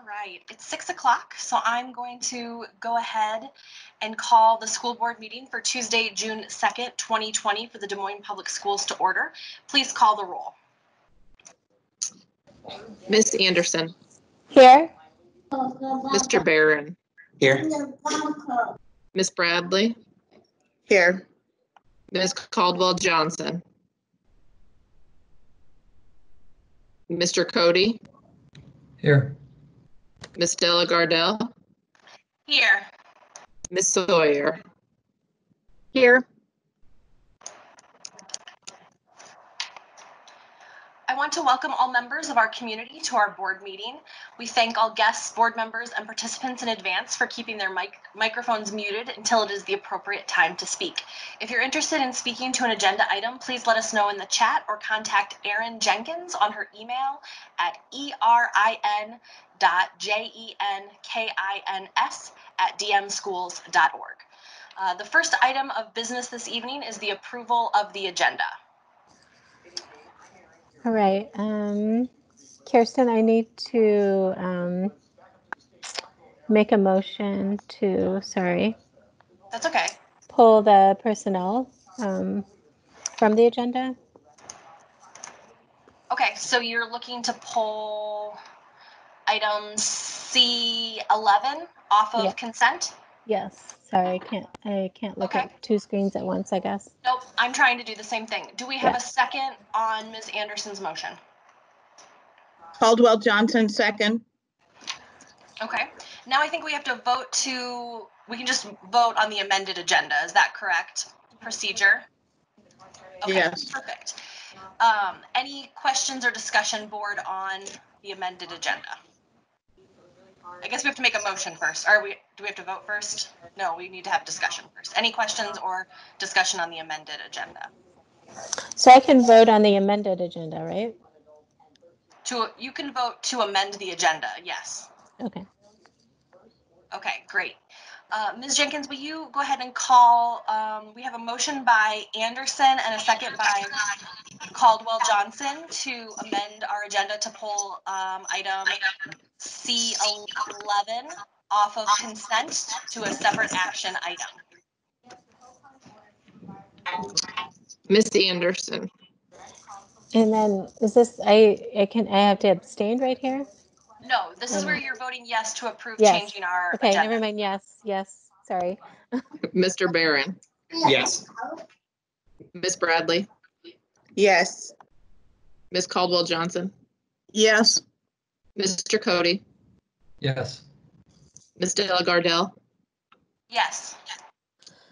All right, it's six o'clock, so I'm going to go ahead and call the school board meeting for Tuesday, June 2nd, 2020 for the Des Moines Public Schools to order. Please call the roll. Miss Anderson, Here. Mr. Barron, Here. Miss Bradley, Here. Ms. Caldwell Johnson. Mr. Cody, Here. Miss Delagardelle, Here. Miss Sawyer. Here. I want to welcome all members of our community to our board meeting. We thank all guests, board members, and participants in advance for keeping their mic- microphones muted until it is the appropriate time to speak. If you're interested in speaking to an agenda item, please let us know in the chat or contact Erin Jenkins on her email at E erin dot j e n k i n s at dmschools.org. Uh, the first item of business this evening is the approval of the agenda. All right. Um, Kyrstin, I need to um, make a motion to, sorry, That's okay. pull the personnel um, from the agenda. Okay, so you're looking to pull item C11 off Yeah. of consent? Yes. Sorry, I can't. I can't look Okay. at two screens at once. I guess. Nope, I'm trying to do the same thing. Do we have Yeah. a second on Ms. Anderson's motion? Caldwell Johnson, second. Okay, now I think we have to vote to, we can just vote on the amended agenda, is that correct? Procedure? Okay, Yes. Perfect. Um, any questions or discussion, board, on the amended agenda? I guess we have to make a motion first. Are we, do we have to vote first? No, we need to have discussion first. Any questions or discussion on the amended agenda? So I can vote on the amended agenda, right? To, you can vote to amend the agenda, yes. Okay. Okay, great. Uh, Ms. Jenkins, will you go ahead and call, um, we have a motion by Anderson and a second by Caldwell Johnson to amend our agenda to pull, um, item C eleven off of consent to a separate action item. Miss Anderson, And then is this? I I can. I have to abstain right here. No, this is where you're voting yes to approve Yes. changing our Okay. Never agenda. mind. Yes. Yes. Sorry. Mr. Barron, Yes. Miss Bradley, Yes. Miss Caldwell Johnson, Yes. Mr. Cody, Yes. Miss Delagardelle, Yes,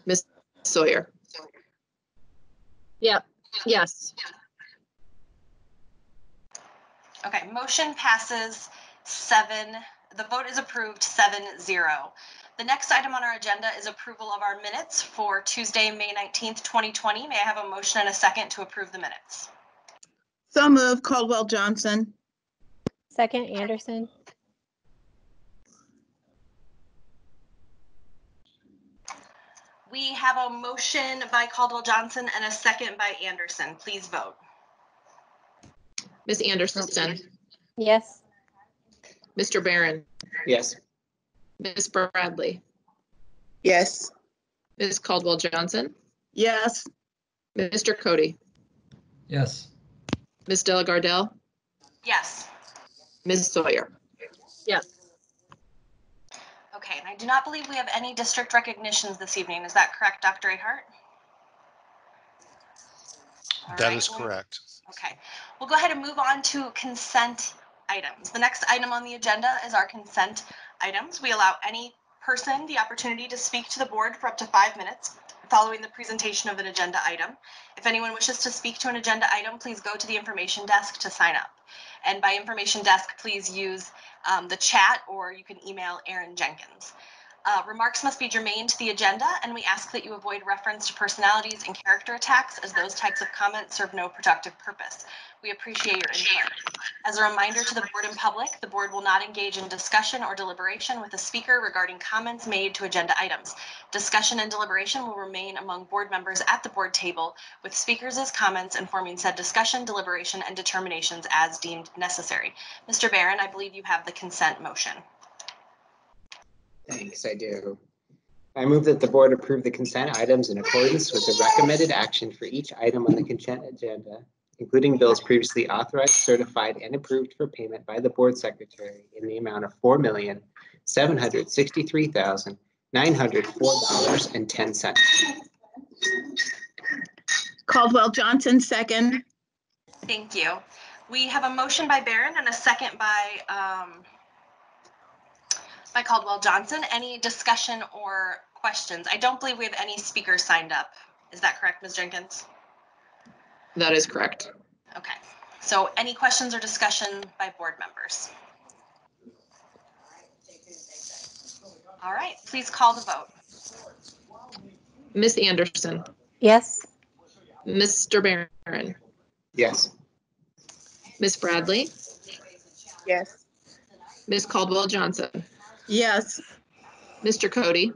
Ms. Sawyer. Yep. Yes. okay, motion passes seven, the vote is approved seven zero. The next item on our agenda is approval of our minutes for Tuesday, May nineteenth, twenty twenty. May I have a motion and a second to approve the minutes? So move Caldwell Johnson. Second, Anderson. We have a motion by Caldwell Johnson and a second by Anderson. Please vote. Miss Anderson, Yes. Mr. Barron, Yes. Miss Bradley, Yes. Miss Caldwell Johnson, Yes. Mr. Cody, Yes. Miss Delagardelle, Yes. Ms. Sawyer. Yes. Okay, and I do not believe we have any district recognitions this evening. Is that correct, Dr. Ahart? All That right, is well- correct. Okay, we'll go ahead and move on to consent items. The next item on the agenda is our consent items. We allow any person the opportunity to speak to the board for up to five minutes following the presentation of an agenda item. If anyone wishes to speak to an agenda item, please go to the information desk to sign up. And by information desk, please use um, the chat or you can email Erin Jenkins. Uh, Remarks must be germane to the agenda, and we ask that you avoid reference to personalities and character attacks, as those types of comments serve no productive purpose. We appreciate your input. As a reminder to the board and public, the board will not engage in discussion or deliberation with a speaker regarding comments made to agenda items. Discussion and deliberation will remain among board members at the board table, with speakers' comments informing said discussion, deliberation, and determinations as deemed necessary. Mr. Barron, I believe you have the consent motion. Thanks, I do. I move that the board approve the consent items in accordance with the recommended action for each item on the consent agenda, including bills previously authorized, certified, and approved for payment by the board secretary in the amount of four million, seven hundred sixty-three thousand, nine hundred four dollars and ten cents. Caldwell Johnson, second. Thank you. We have a motion by Barron and a second by, um, by Caldwell Johnson. Any discussion or questions? I don't believe we have any speakers signed up. Is that correct, Ms. Jenkins? That is correct. Okay, so any questions or discussion by board members? All right, please call the vote. Miss Anderson, Yes, Mr. Barron, Yes. Miss Bradley, Yes. Miss Caldwell Johnson, Yes. Mr. Cody,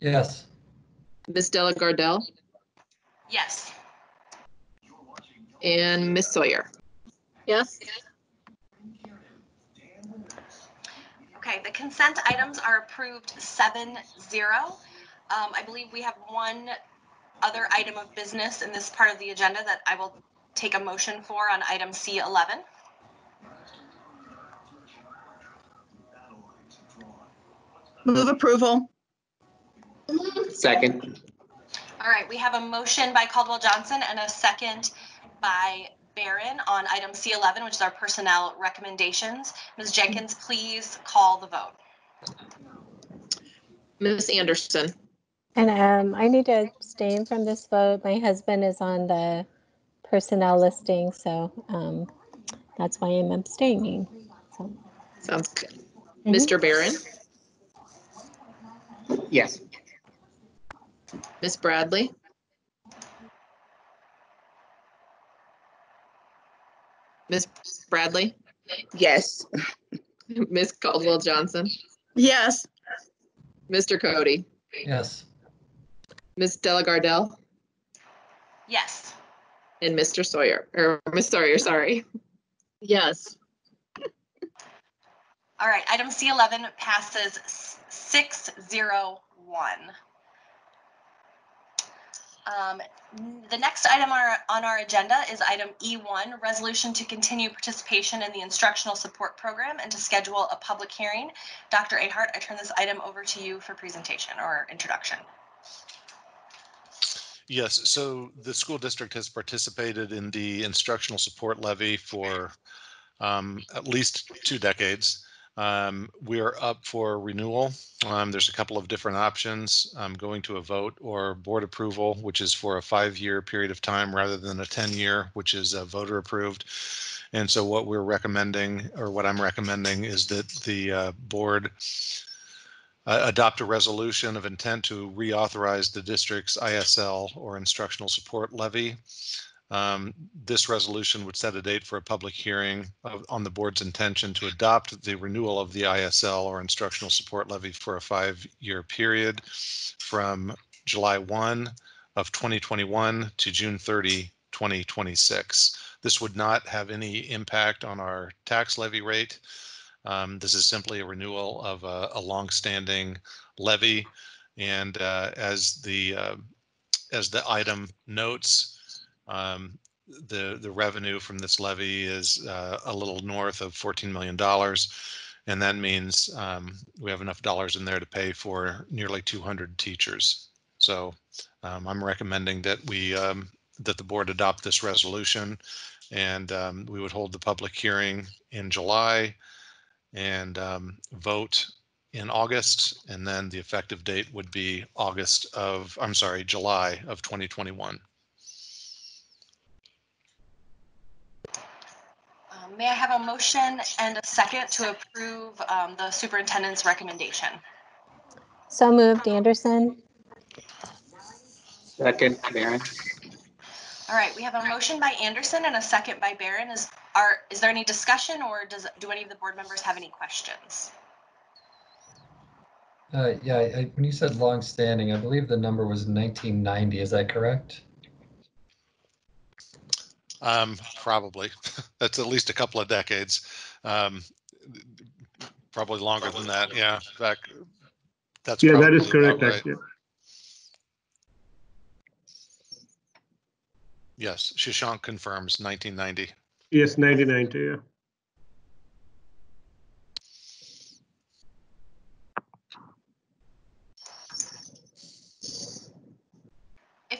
Yes. Miss Delagardelle, Yes, and Miss Sawyer. Yes. okay, the consent items are approved seven zero. Um, I believe we have one other item of business in this part of the agenda that I will take a motion for on item C eleven. Move approval. Second. All right, we have a motion by Caldwell Johnson and a second by Barron on item C11, which is our personnel recommendations. Ms. Jenkins, please call the vote. Ms. Anderson, and um, I need to abstain from this vote. My husband is on the personnel listing, so um, that's why I'm abstaining. So, sounds good. Mhm. Mr. Barron, Yes. Miss Bradley, Miss Bradley, Yes. Miss Caldwell Johnson, Yes. Mr. Cody, Yes. Miss Delagardelle, Yes, and Mr. Sawyer, or Miss Sawyer, sorry. Yes. all right, item C11 passes s- 601. Um, The next item our- on our agenda is item E1, resolution to continue participation in the instructional support program and to schedule a public hearing. Dr. Ahart, I turn this item over to you for presentation or introduction. Yes, so the school district has participated in the instructional support levy for um, at least two decades. Um, we are up for renewal. Um, there's a couple of different options, um, going to a vote or board approval, which is for a five-year period of time rather than a 10-year, which is uh, voter approved. And so what we're recommending, or what I'm recommending, is that the uh, board uh, adopt a resolution of intent to reauthorize the district's ISL or instructional support levy. Um, This resolution would set a date for a public hearing of- on the board's intention to adopt the renewal of the ISL or instructional support levy for a five-year period from July 1 of 2021 to June 30, 2026. This would not have any impact on our tax levy rate. Um, This is simply a renewal of a, a longstanding levy. And uh, as the, uh, as the item notes, um, the, the revenue from this levy is uh, a little north of $14 million. And that means um, we have enough dollars in there to pay for nearly 200 teachers. So um, I'm recommending that we, um, that the board adopt this resolution and um, we would hold the public hearing in July and um, vote in August, and then the effective date would be August of, I'm sorry, July of 2021. Um, May I have a motion and a second to approve um, the superintendent's recommendation? So moved, Anderson. Second, Barron. All right, we have a motion by Anderson and a second by Barron. Is, are, is there any discussion or does, do any of the board members have any questions? Uh, yeah, I- I- when you said longstanding, I believe the number was 1990. Is that correct? Um, probably. That's at least a couple of decades. Um, probably longer than that. Yeah, back. That's Yeah, that is correct, right. actually. Yes, Shashank confirms 1990. Yes, 1990, yeah.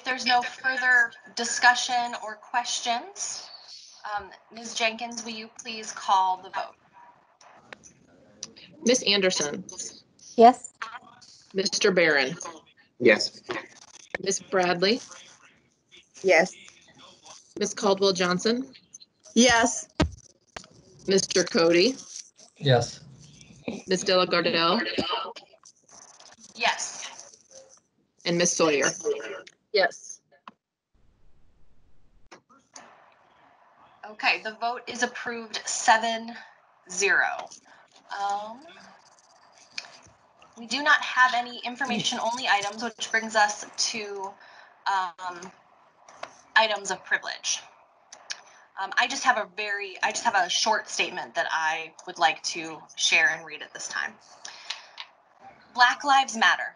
There's no further discussion or questions, um, Ms. Jenkins, will you please call the vote? Miss Anderson, Yes. Mr. Barron, Yes. Miss Bradley, Yes. Miss Caldwell Johnson, Yes. Mr. Cody, Yes. Miss Delagardelle, Yes. and Miss Sawyer. Yes. Okay, the vote is approved seven zero. Um, we do not have any information only items, which brings us to um, items of privilege. Um, I just have a very, I just have a short statement that I would like to share and read at this time. Black Lives Matter.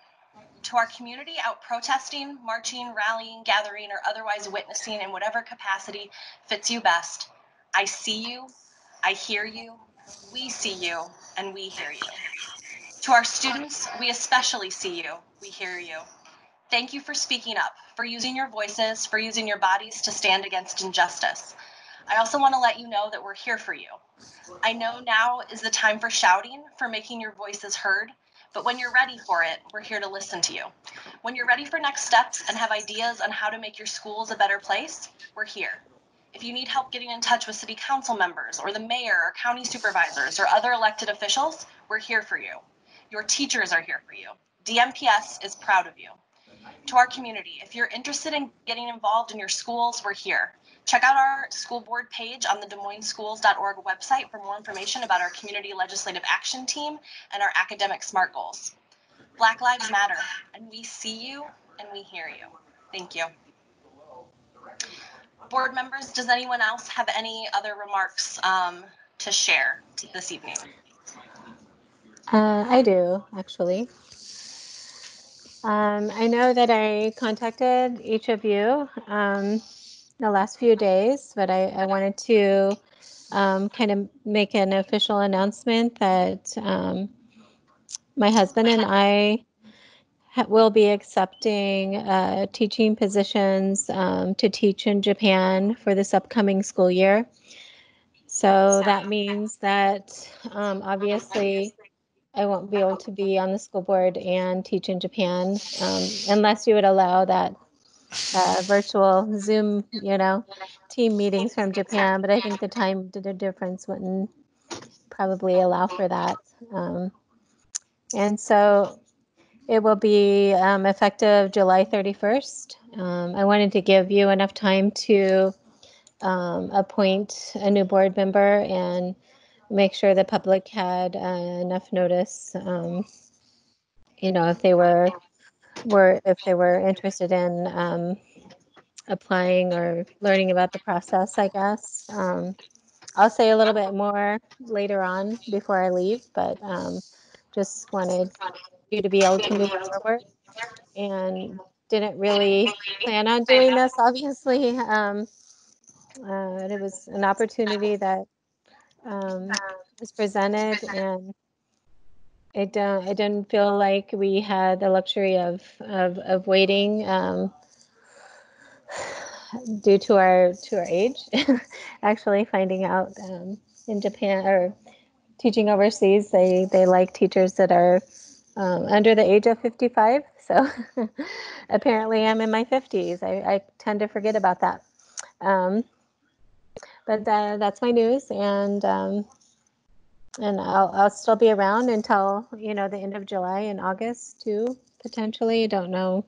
To our community out protesting, marching, rallying, gathering, or otherwise witnessing in whatever capacity fits you best. I see you, I hear you, we see you, and we hear you. To our students, we especially see you, we hear you. Thank you for speaking up, for using your voices, for using your bodies to stand against injustice. I also want to let you know that we're here for you. I know now is the time for shouting, for making your voices heard, but when you're ready for it, we're here to listen to you. When you're ready for next steps and have ideas on how to make your schools a better place, we're here. If you need help getting in touch with city council members or the mayor or county supervisors or other elected officials, we're here for you. Your teachers are here for you. DMPS is proud of you. To our community, if you're interested in getting involved in your schools, we're here. Check out our school board page on the Des Moines Schools.org website for more information about our community legislative action team and our academic SMART goals. Black Lives Matter, and we see you and we hear you. Thank you. Board members, does anyone else have any other remarks um, to share this evening? Uh, I do, actually. Um, I know that I contacted each of you um, the last few days, but I, I wanted to um, kind of make an official announcement that um, my husband and I ha- will be accepting uh, teaching positions um, to teach in Japan for this upcoming school year. So that means that um, obviously I won't be able to be on the school board and teach in Japan um, unless you would allow that uh, virtual Zoom, you know, team meetings from Japan. But I think the time the difference wouldn't probably allow for that. Um, and so it will be um, effective July 31st. Um, I wanted to give you enough time to um, appoint a new board member and make sure the public had uh, enough notice. Um, you know, if they were were if they were interested in um, applying or learning about the process, I guess. Um, I'll say a little bit more later on before I leave, but um, just wanted you to be able to move forward and didn't really plan on doing this, obviously. Um, uh, it was an opportunity that um, was presented and it don't I didn't feel like we had the luxury of of, of waiting um, due to our to our age. Actually, finding out um, in Japan or teaching overseas, they they like teachers that are um, under the age of 55. So apparently, I'm in my 50s. I, I tend to forget about that. Um, but uh, that's my news, and um, and I'll, I'll still be around until, you know, the end of July and August too, potentially. Don't know.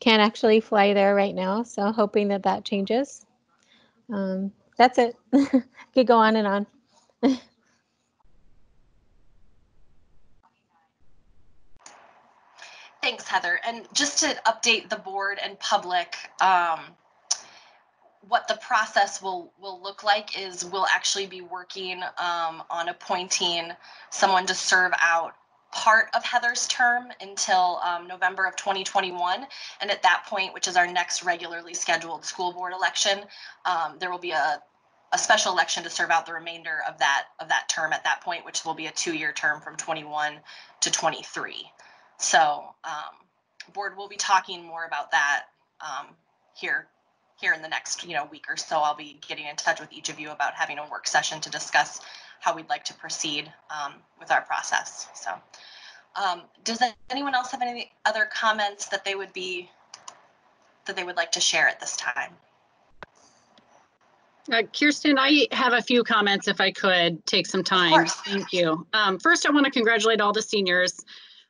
Can't actually fly there right now, so hoping that that changes. Um, that's it. Could go on and on. Thanks, Heather. And just to update the board and public, um, what the process will will look like is we'll actually be working um, on appointing someone to serve out part of Heather's term until um, November of 2021. And at that point, which is our next regularly scheduled school board election, um, there will be a a special election to serve out the remainder of that of that term at that point, which will be a two-year term from 21 to 23. So um, board will be talking more about that um, here here in the next you know week or so. I'll be getting in touch with each of you about having a work session to discuss how we'd like to proceed um, with our process. So um, does anyone else have any other comments that they would be that they would like to share at this time? Uh, Kyrstin, I have a few comments if I could take some time. Thank you. Um, first, I want to congratulate all the seniors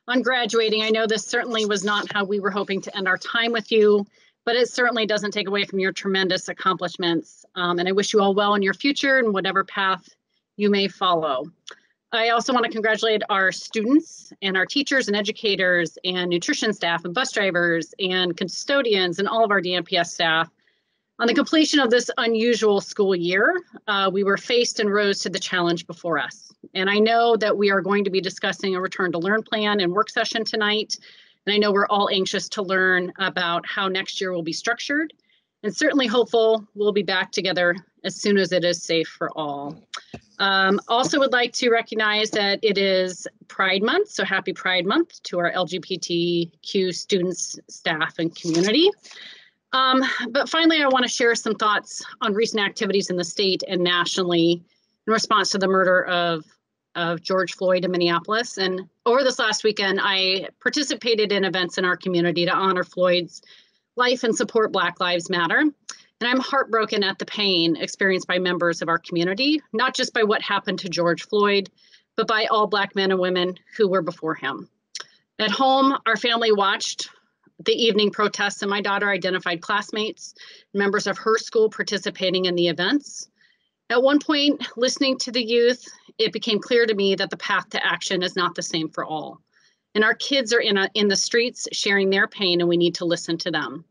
on graduating. I know this certainly was not how we were hoping to end our time with you, but it certainly doesn't take away from your tremendous accomplishments. Um, and I wish you all well in your future and whatever path you may follow. I also want to congratulate our students and our teachers and educators and nutrition staff and bus drivers and custodians and all of our DMPS staff on the completion of this unusual school year, uh, we were faced and rose to the challenge before us. And I know that we are going to be discussing a return to learn plan and work session tonight. And I know we're all anxious to learn about how next year will be structured and certainly hopeful we'll be back together as soon as it is safe for all. Um, also would like to recognize that it is Pride Month, so happy Pride Month to our LGBTQ students, staff, and community. Um, but finally, I want to share some thoughts on recent activities in the state and nationally in response to the murder of, of George Floyd in Minneapolis. And over this last weekend, I participated in events in our community to honor Floyd's life and support Black Lives Matter. And I'm heartbroken at the pain experienced by members of our community, not just by what happened to George Floyd, but by all Black men and women who were before him. At home, our family watched the evening protests, and my daughter identified classmates, members of her school participating in the events. At one point, listening to the youth, it became clear to me that the path to action is not the same for all. And our kids are in, a, in the streets sharing their pain, and we need to listen to them.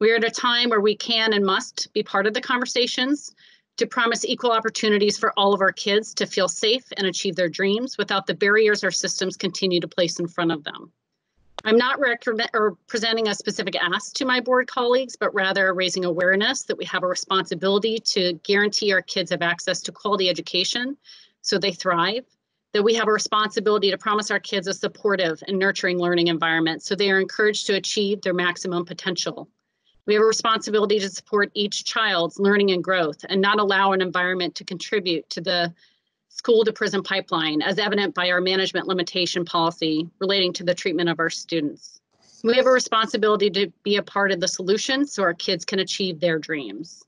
We are at a time where we can and must be part of the conversations to promise equal opportunities for all of our kids to feel safe and achieve their dreams without the barriers our systems continue to place in front of them. I'm not recommend or presenting a specific ask to my board colleagues, but rather raising awareness that we have a responsibility to guarantee our kids have access to quality education so they thrive, that we have a responsibility to promise our kids a supportive and nurturing learning environment so they are encouraged to achieve their maximum potential. We have a responsibility to support each child's learning and growth and not allow an environment to contribute to the school to prison pipeline, as evident by our management limitation policy relating to the treatment of our students. We have a responsibility to be a part of the solution so our kids can achieve their dreams.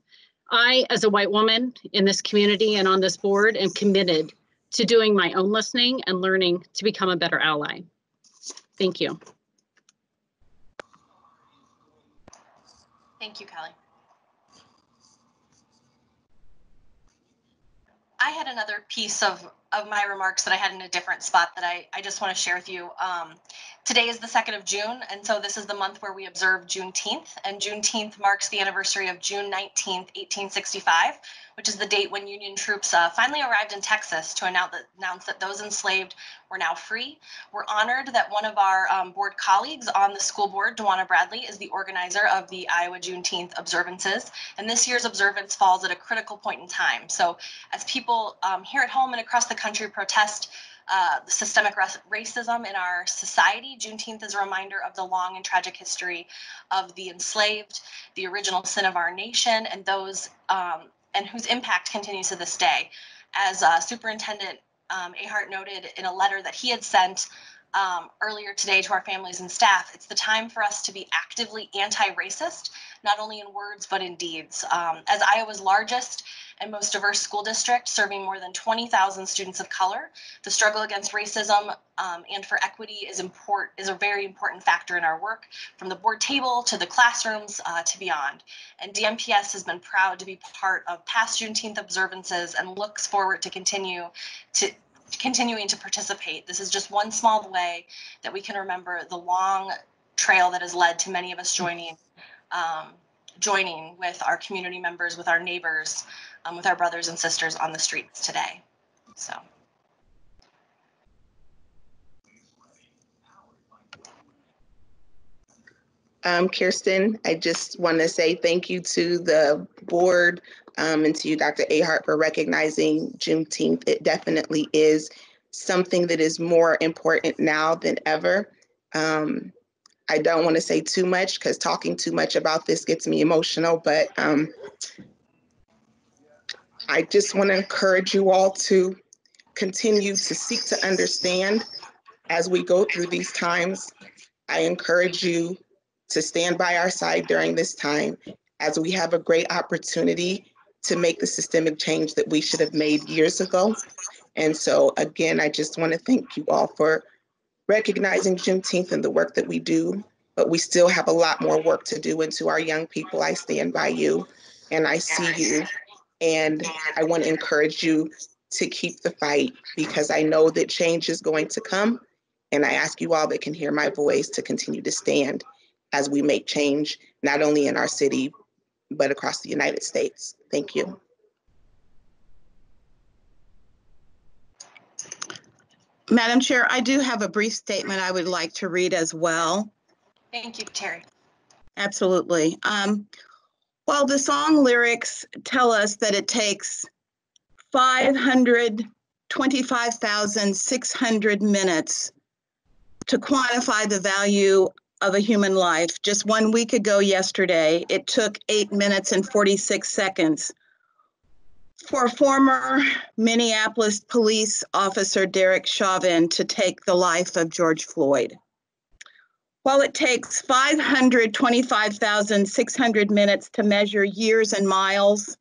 I, as a white woman in this community and on this board, am committed to doing my own listening and learning to become a better ally. Thank you. Thank you, Kelly. I had another piece of, of my remarks that I had in a different spot that I, I just want to share with you. Um, today is the 2nd of June, and so this is the month where we observe Juneteenth, and Juneteenth marks the anniversary of June 19th, 1865, which is the date when Union troops uh, finally arrived in Texas to announce that, announce that those enslaved were now free. We're honored that one of our um, board colleagues on the school board, Dwana Bradley, is the organizer of the Iowa Juneteenth observances. And this year's observance falls at a critical point in time. So as people um, here at home and across the country protest uh, systemic racism in our society. Juneteenth is a reminder of the long and tragic history of the enslaved, the original sin of our nation, and those um, and whose impact continues to this day. As uh, Superintendent um, Ahart noted in a letter that he had sent um, earlier today to our families and staff, it's the time for us to be actively anti-racist, not only in words but in deeds. Um, as Iowa's largest and most diverse school district, serving more than 20,000 students of color. The struggle against racism um, and for equity is import is a very important factor in our work, from the board table to the classrooms uh, to beyond. And DMPS has been proud to be part of past Juneteenth observances and looks forward to continue to continuing to participate. This is just one small way that we can remember the long trail that has led to many of us joining um, joining with our community members, with our neighbors, um, with our brothers and sisters on the streets today. So. Um, Kyrstin, I just want to say thank you to the board um, and to you, Dr. Ahart, for recognizing Juneteenth. It definitely is something that is more important now than ever. Um, I don't want to say too much because talking too much about this gets me emotional, but um, I just want to encourage you all to continue to seek to understand as we go through these times. I encourage you to stand by our side during this time as we have a great opportunity to make the systemic change that we should have made years ago. And so again, I just want to thank you all for recognizing Juneteenth and the work that we do, but we still have a lot more work to do. And to our young people, I stand by you and I see you. And I want to encourage you to keep the fight because I know that change is going to come. And I ask you all that can hear my voice to continue to stand as we make change, not only in our city, but across the United States. Thank you. Madam Chair, I do have a brief statement I would like to read as well. Thank you, Teree. Absolutely. Um, while the song lyrics tell us that it takes 525,600 minutes to quantify the value of a human life, just one week ago yesterday, it took eight minutes and 46 seconds for former Minneapolis police officer Derek Chauvin to take the life of George Floyd. While it takes 525,600 minutes to measure years and miles,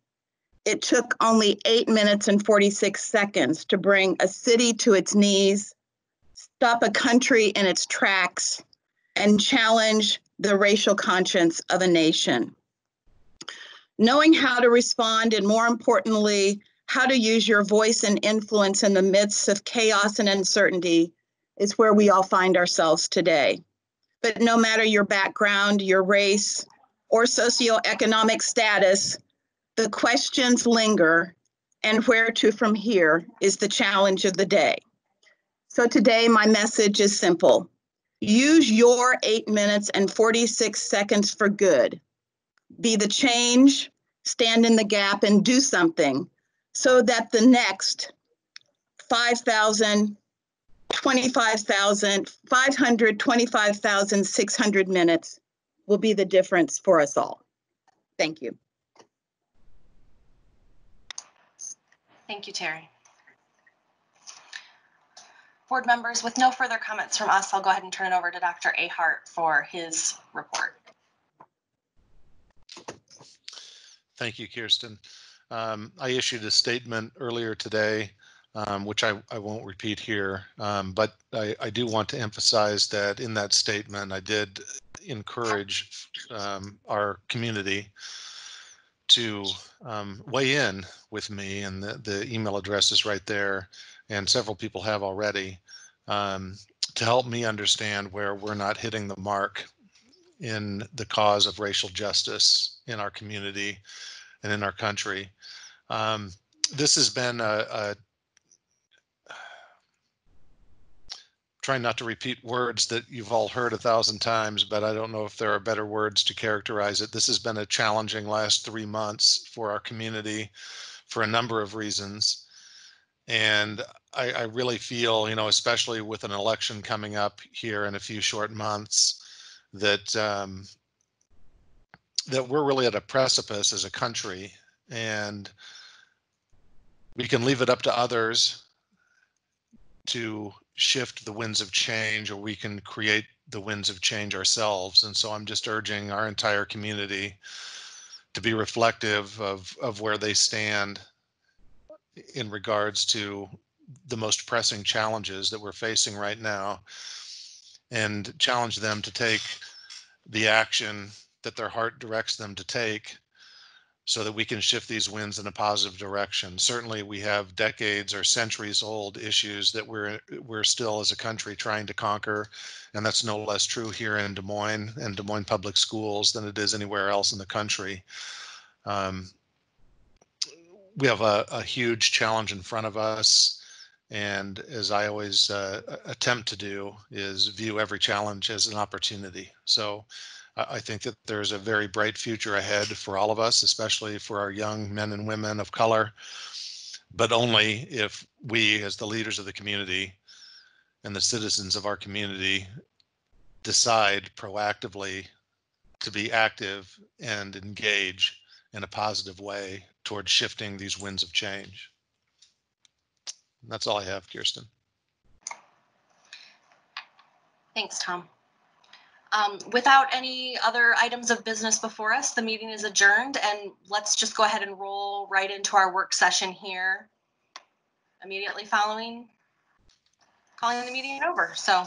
it took only eight minutes and 46 seconds to bring a city to its knees, stop a country in its tracks, and challenge the racial conscience of a nation. Knowing how to respond, and more importantly, how to use your voice and influence in the midst of chaos and uncertainty is where we all find ourselves today. But no matter your background, your race, or socioeconomic status, the questions linger, and where to from here is the challenge of the day. So today, my message is simple use your eight minutes and 46 seconds for good. Be the change, stand in the gap, and do something so that the next 5,000, 25,000, 525,600 minutes will be the difference for us all. Thank you. Thank you, Teree. Board members, with no further comments from us, I'll go ahead and turn it over to Dr. Ahart for his report. Thank you, Kyrstin. Um, I issued a statement earlier today, um, which I, I won't repeat here, um, but I, I do want to emphasize that in that statement, I did encourage um, our community to um, weigh in with me, and the, the email address is right there, and several people have already, um, to help me understand where we're not hitting the mark in the cause of racial justice in our community and in our country. Um, this has been a, a trying not to repeat words that you've all heard a thousand times, but I don't know if there are better words to characterize it. This has been a challenging last three months for our community for a number of reasons. And I, I really feel, you know, especially with an election coming up here in a few short months, that um, that we're really at a precipice as a country, and we can leave it up to others to shift the winds of change, or we can create the winds of change ourselves. And so I'm just urging our entire community to be reflective of, of where they stand in regards to the most pressing challenges that we're facing right now and challenge them to take the action that their heart directs them to take so that we can shift these winds in a positive direction. Certainly, we have decades or centuries old issues that we're we're still as a country trying to conquer, and that's no less true here in Des Moines and Des Moines Public Schools than it is anywhere else in the country. Um, we have a, a huge challenge in front of us, and as I always uh, attempt to do, is view every challenge as an opportunity. So. I think that there's a very bright future ahead for all of us, especially for our young men and women of color. But only if we, as the leaders of the community and the citizens of our community, decide proactively to be active and engage in a positive way towards shifting these winds of change. That's all I have, Kyrstin. Thanks, Tom. Um, Without any other items of business before us, the meeting is adjourned and let's just go ahead and roll right into our work session here immediately following calling the meeting over. So